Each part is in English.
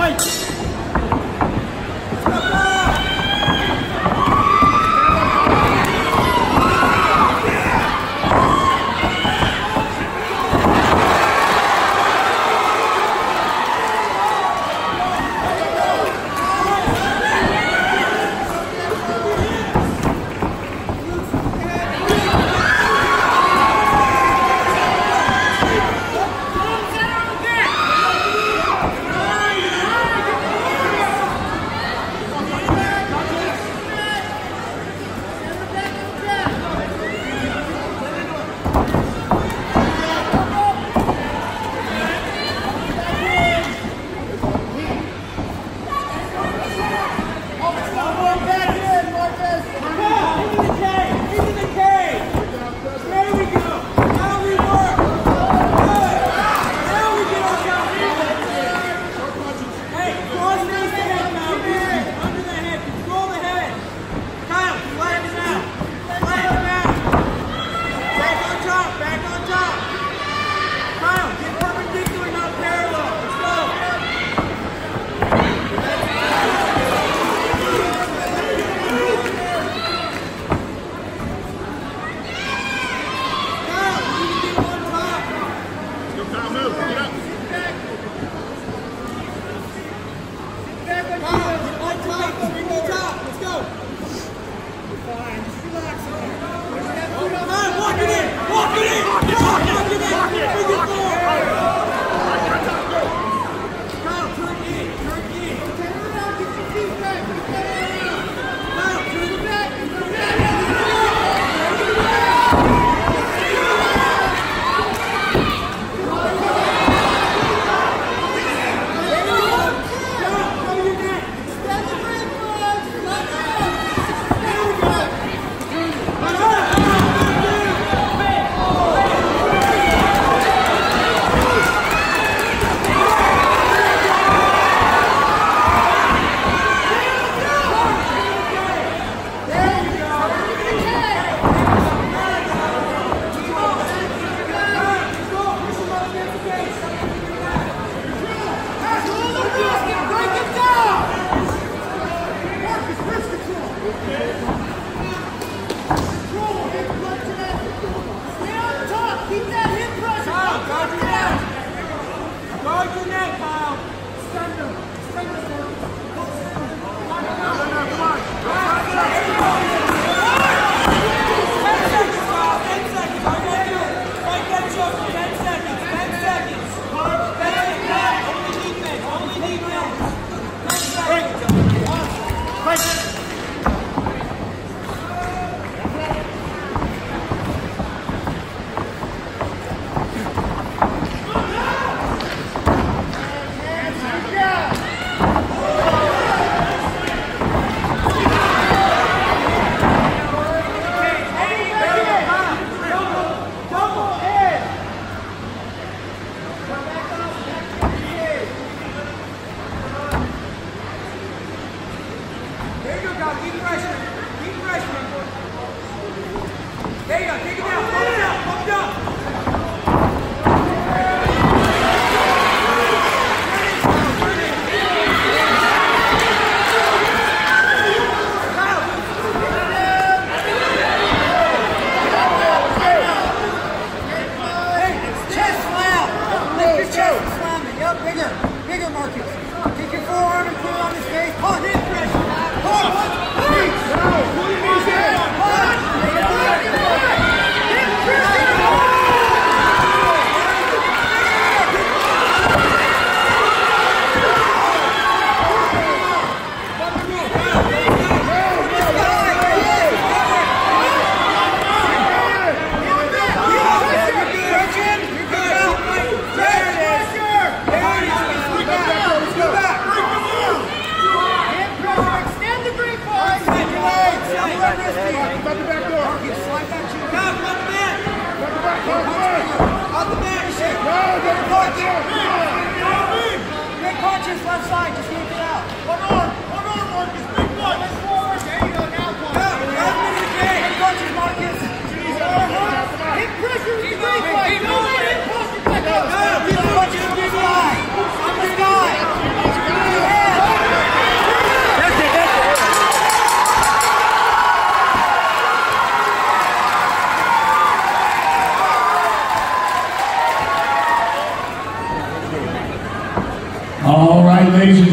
Fight! Marcus. Hit pressure. Keep going. Keep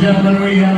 gentlemen, we have